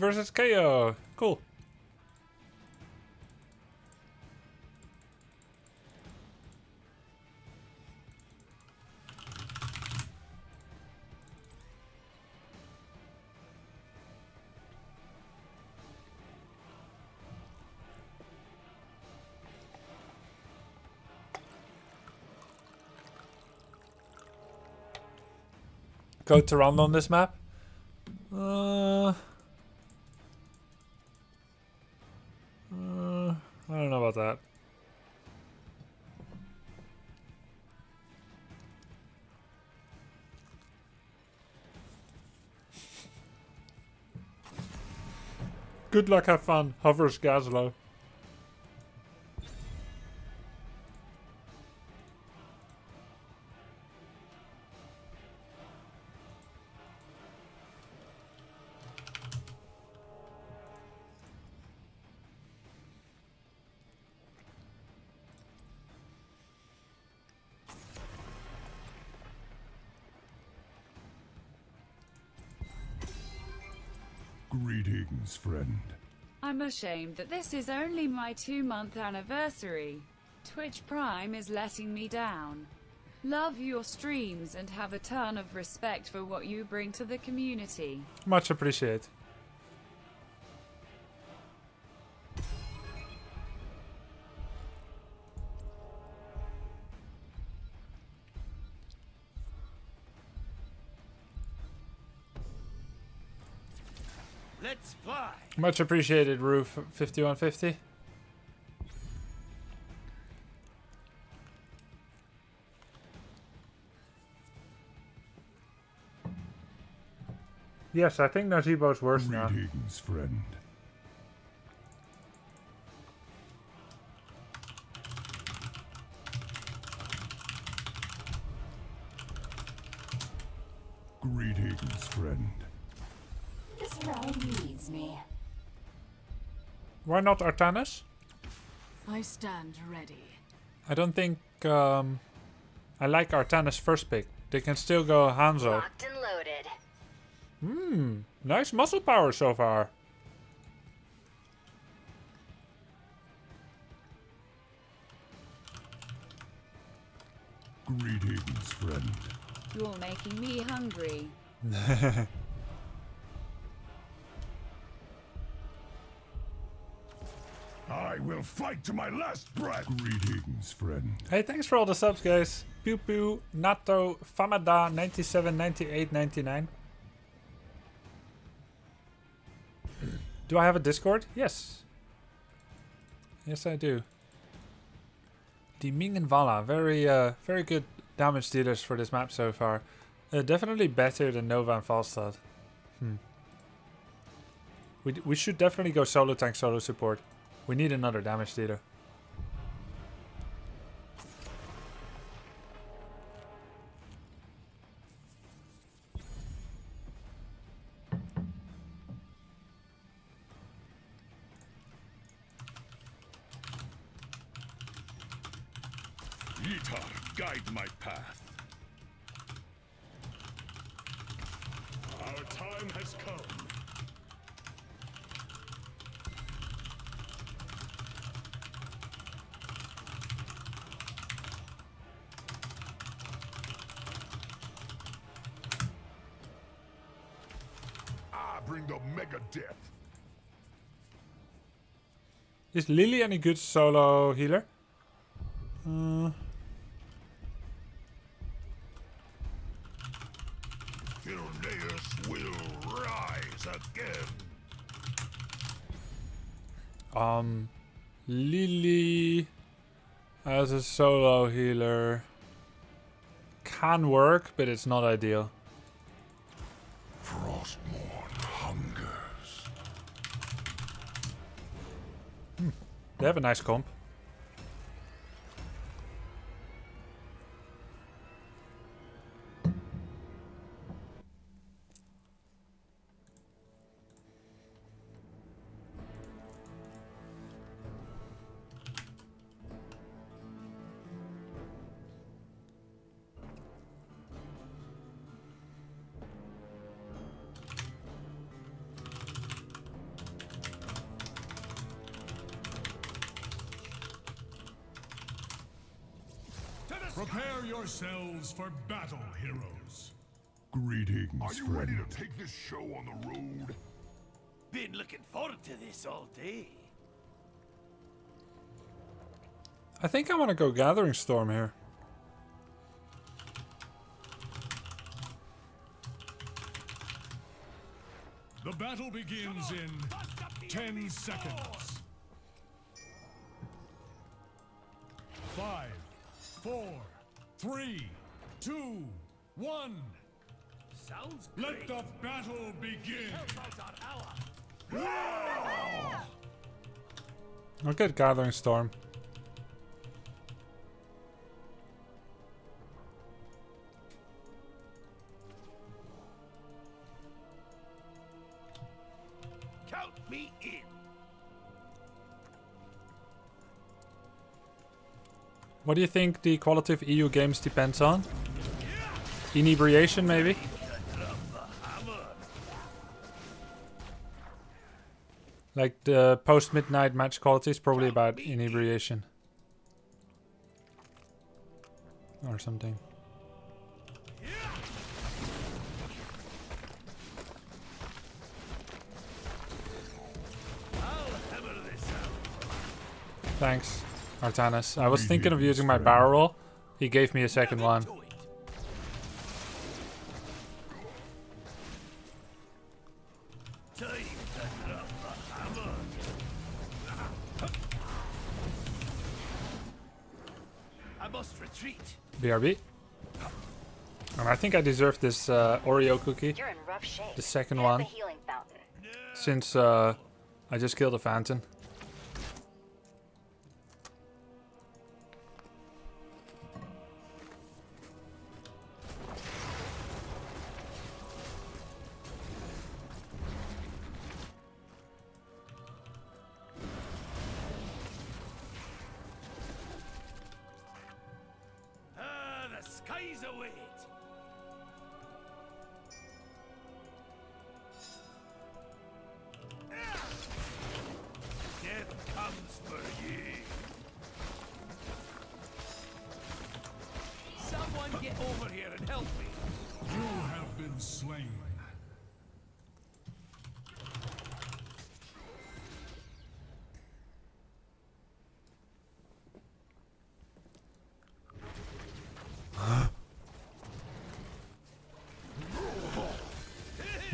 versus KO. Cool. Go to run on this map? Good luck, have fun. Hovers Gazlowe. Greetings, friend. I'm ashamed that this is only my two-month anniversary. Twitch Prime is letting me down. Love your streams and have a ton of respect for what you bring to the community. Much appreciated. Let's fly. Much appreciated, Roof 5150. Yes, I think Nazeebo's worse now. Greetings, friend. Greetings, friend. This realm needs me. Why not Artanis? I stand ready. I don't think um, I like Artanis first pick. They can still go Hanzo. Locked and loaded. Hmm, nice muscle power so far. Greetings, friend. You're making me hungry. I will fight to my last breath. Greetings, friend. Hey, thanks for all the subs, guys. Pew Pew, Nato, Famada, 97, 98, 99. Do I have a Discord? Yes. Yes, I do. The Ming and Valla, very, uh, very good damage dealers for this map so far. Uh, definitely better than Nova and Falstad. Hmm. We, d- we should definitely go solo tank, solo support. We need another damage dealer. Yitar, guide my path. Is Li Li any good solo healer? Uh, will rise again. um, Li Li as a solo healer can work, but it's not ideal. They have a nice comp. Prepare yourselves for battle, heroes. Greetings, Are you ready to take this show on the road? Been looking forward to this all day. I think I want to go Gathering Storm here. The battle begins in 10 seconds. Five, four, three, two, one. Sounds Let the battle begin. Help out our ally. I'll get Gathering Storm. Count me in. What do you think the quality of EU games depends on? Inebriation, maybe? Like the post midnight match quality is probably about inebriation. Or something. Thanks, Artanis. I was thinking of using my barrel roll. He gave me a second one. To it. Time to drop the hammer. I. BRB. And I think I deserve this uh, Oreo cookie. You're in rough shape. The second Here's one. The. Since uh, I just killed a Phantom.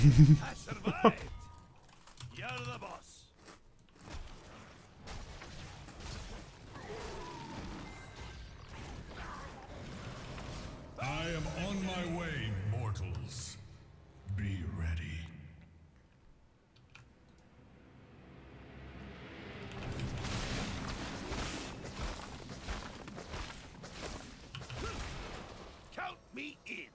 I survived. You're the boss. I am on my way, mortals. Be ready. Count me in.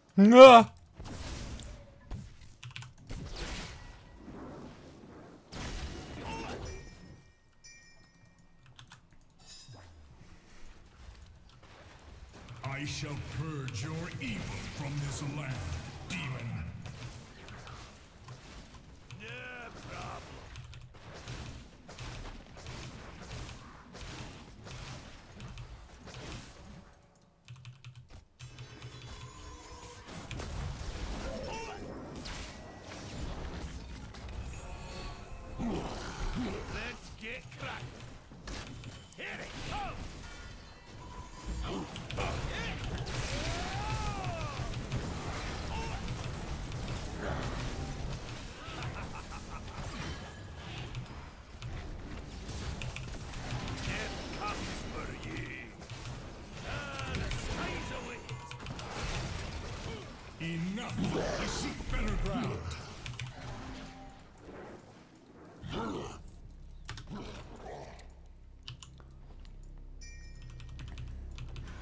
Shall purge your evil from this land, demon.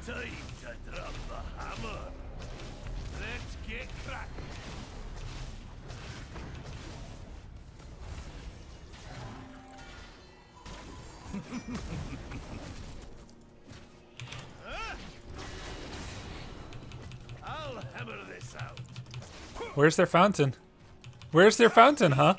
Time to drop the hammer. Let's get cracking. I'll hammer this out. Where's their fountain? Where's their fountain, huh?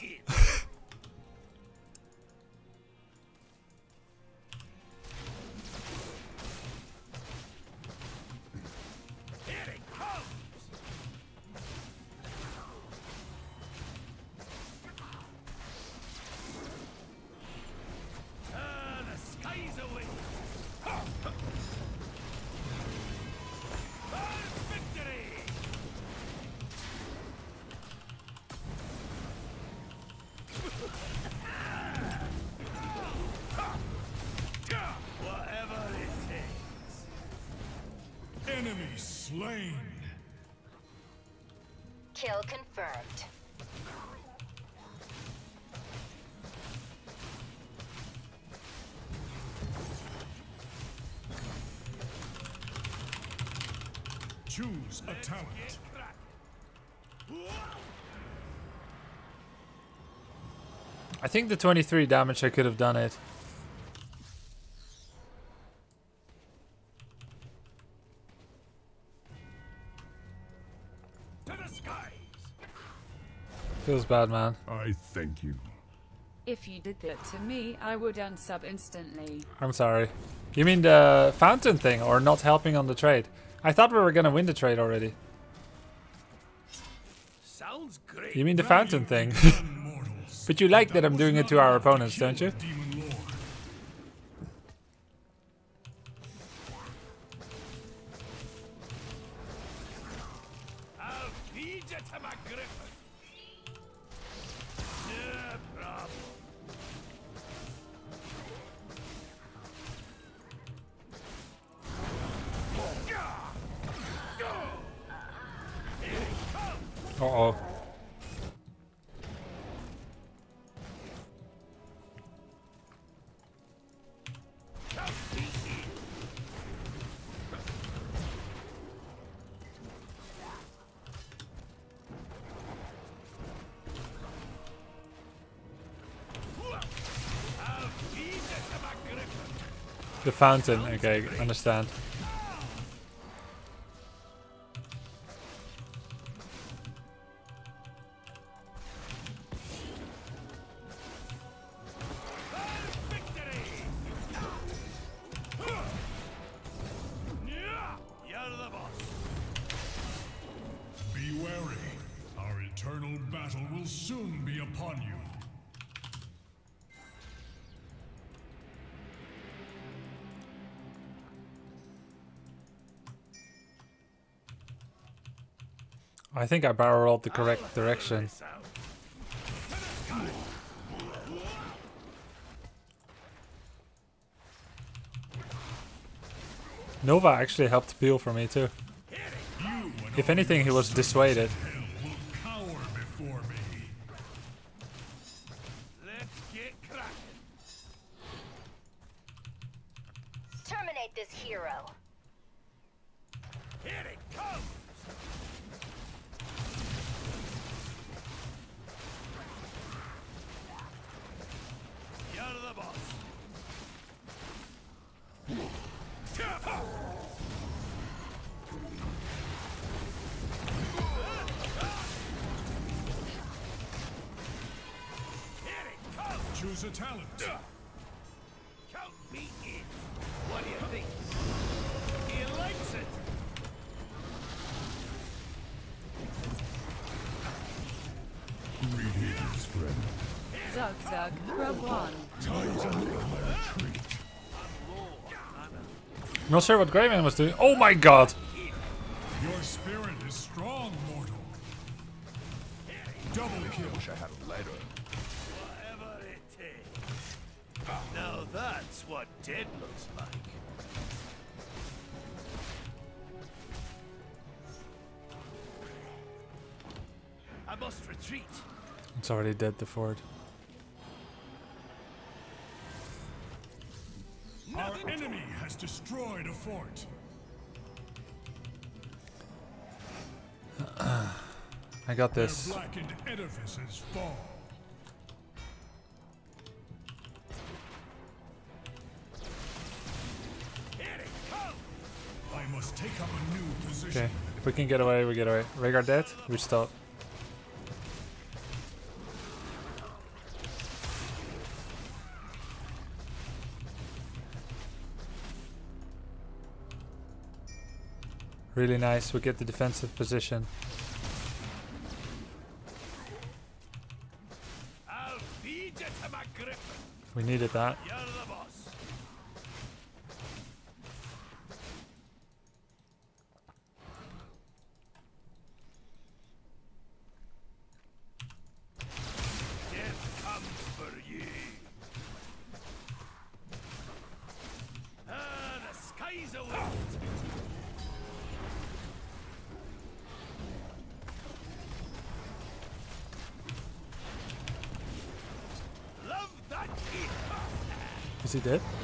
Slain. Kill confirmed. Choose a talent. I think the 23 damage I could have done it. Feels bad, man. I thank you. If you did that to me, I would unsub instantly. I'm sorry. You mean the fountain thing or not helping on the trade? I thought we were gonna win the trade already. Sounds great. You mean the fountain thing? But you like that I'm doing it to our opponents, don't you? The fountain. Okay, understand. I think I barrel rolled the correct direction. Nova actually helped peel for me too. If anything, he was dissuaded. Zug Zug, Grub 1. Not sure what Greymane was doing. Oh my god! Your spirit is strong, mortal. Double kill. Whatever it takes. Now that's what dead looks like. I must retreat. It's already dead, the fort. A new position. Okay, if we can get away, we get away. Rehgar dead? We stop. Really nice, we get the defensive position. I'll feed you to my griffin. Needed that. He dead?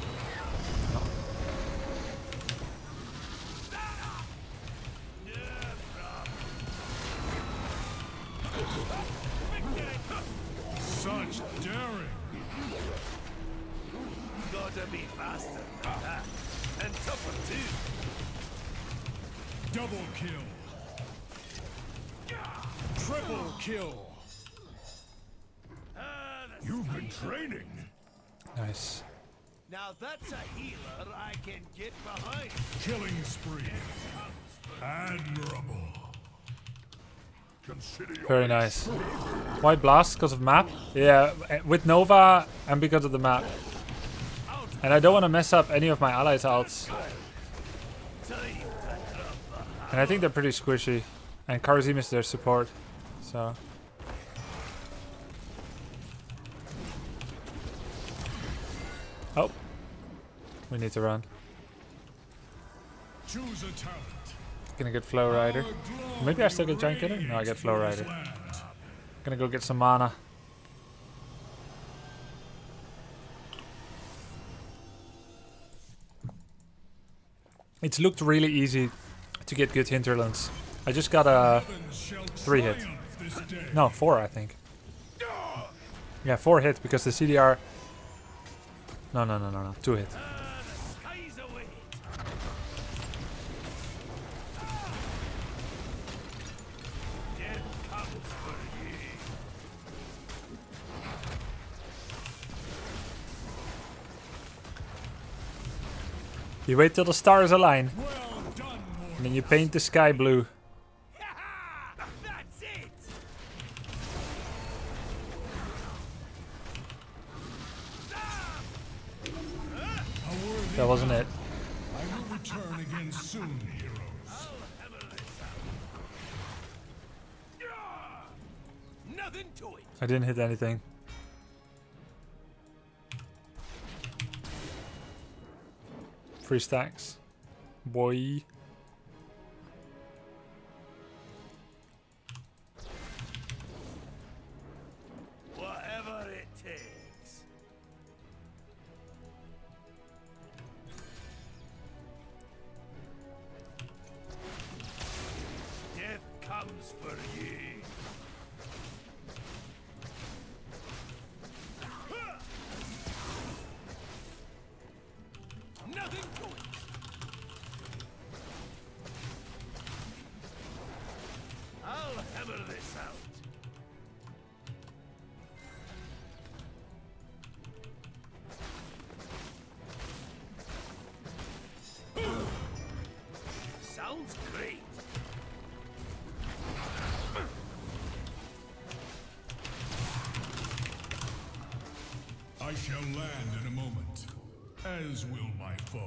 That's a healer I can get behind. Killing spree. Admirable. Very nice. Why blast? Because of map? Yeah, eh, with Nova and because of the map. And I don't want to mess up any of my allies' ults. And I think they're pretty squishy. And Kharazim is their support. So. We need to run. choose a talent. Gonna get Flow Rider. Maybe I still get Giant Killer? No, I get Flow Rider. Gonna go get some mana. It's looked really easy to get good hinterlands. I just got a three hit. triumph This day. no four, I think. Yeah, four hit because the CDR. No, no, no, no, no, two hit. You wait till the stars align, and then you paint the sky blue. That's it. A worthy That wasn't it. I will return again soon, heroes. Nothing to it. I didn't hit anything. Three stacks. Boy. Sounds great. I shall land in a moment, as will my foe.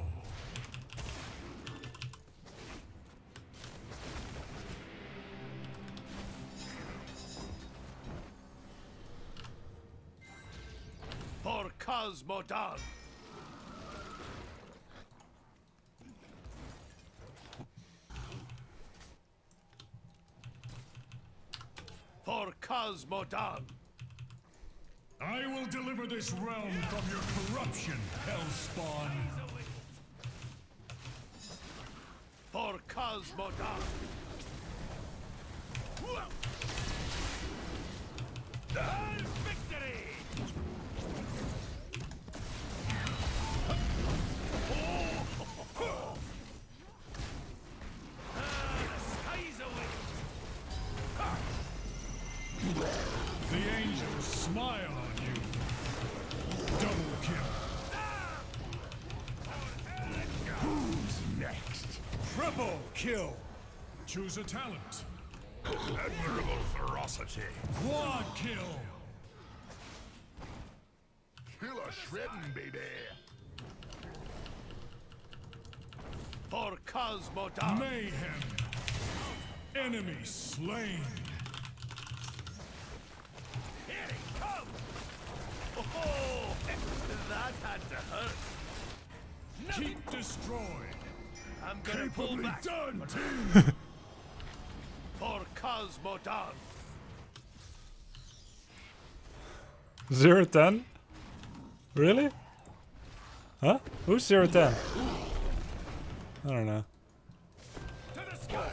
For Khaz Modan. For Khaz Modan. I will deliver this realm from your corruption, Hellspawn. For Khaz Modan. And kill. Choose a talent. Admirable ferocity. Quad kill. Kill a shredding, baby. For Khaz Modan. Mayhem. Enemy slain. Here he comes! Oh, that had to hurt. Nothing. Keep destroyed. I'm gonna pull back done, team. for Khaz Modan. Zero ten? Really? Huh? Who's zero ten? I don't know. To the sky.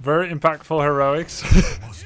Very impactful heroics. Must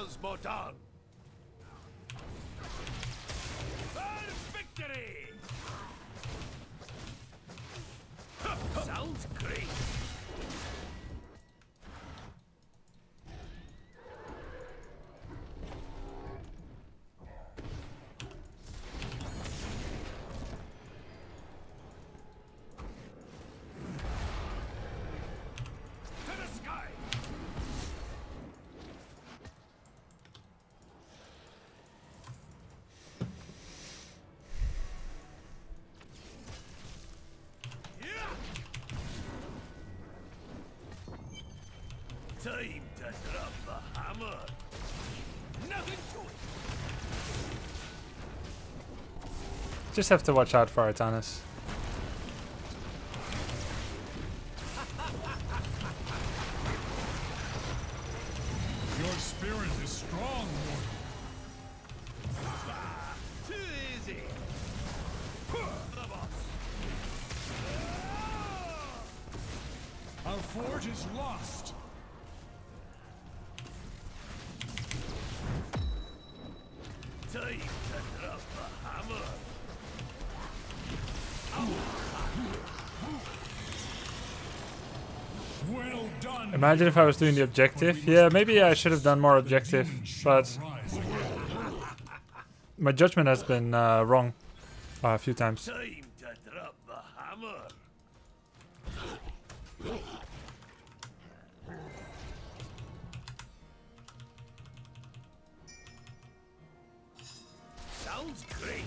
For victory! Time to drop the hammer. Nothing to it. Just have to watch out for it, Artanis. Imagine if I was doing the objective. Yeah, maybe I should have done more objective, but my judgment has been uh, wrong uh, a few times. Sounds great.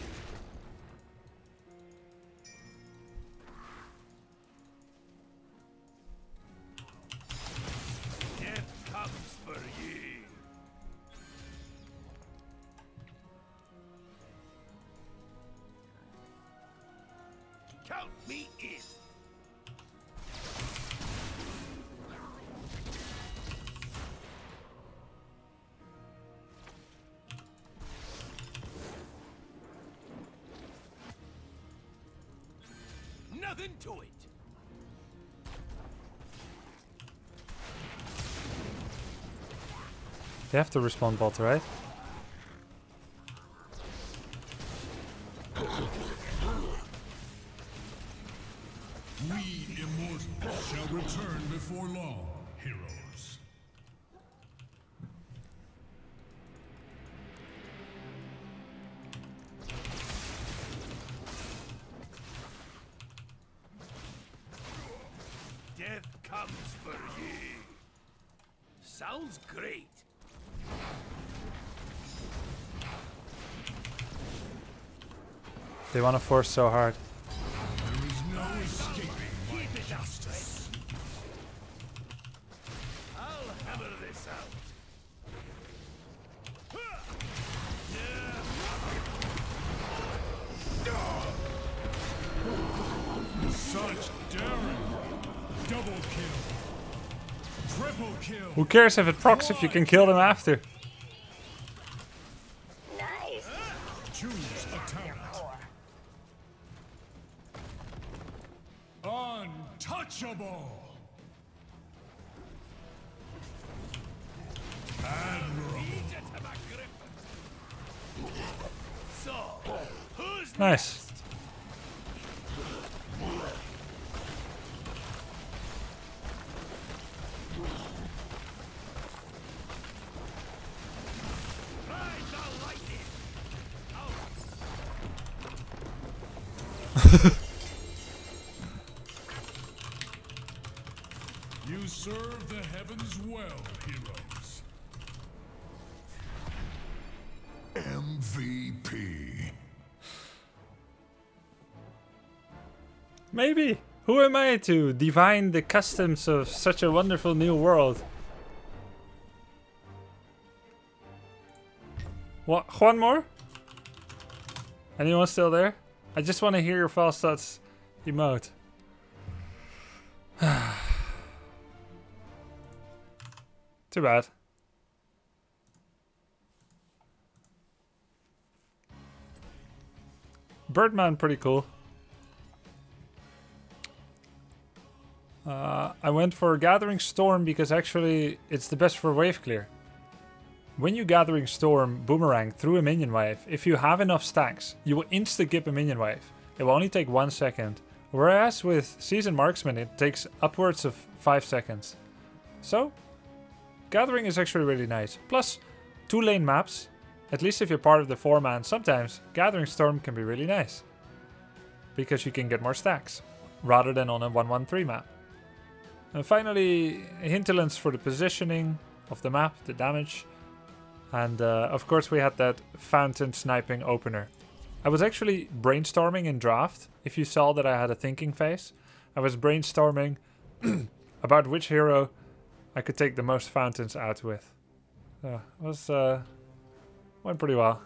Nothing to it. They have to respond bot, right? We immortals shall return before long, heroes. They want to force so hard. Who cares if it procs if you can kill them after? Untouchable! nice. well, heroes. MVP. Maybe. Who am I to divine the customs of such a wonderful new world? What? One more? Anyone still there? I just want to hear your Falstad's emote. Too bad. Birdman, pretty cool. Uh, I went for Gathering Storm because actually it's the best for wave clear. When you Gathering Storm boomerang through a minion wave, if you have enough stacks, you will insta-gip a minion wave. It will only take one second. Whereas with Seasoned Marksman it takes upwards of 5 seconds. So, Gathering is actually really nice. Plus, two lane maps, at least if you're part of the 4 man, sometimes Gathering Storm can be really nice. Because you can get more stacks, rather than on a 1-1-3 map. And finally, hinterlands for the positioning of the map, the damage. And uh, of course we had that fountain sniping opener. I was actually brainstorming in draft, if you saw that I had a thinking phase. I was brainstorming about which hero I could take the most fountains out with. It was, uh, went pretty well.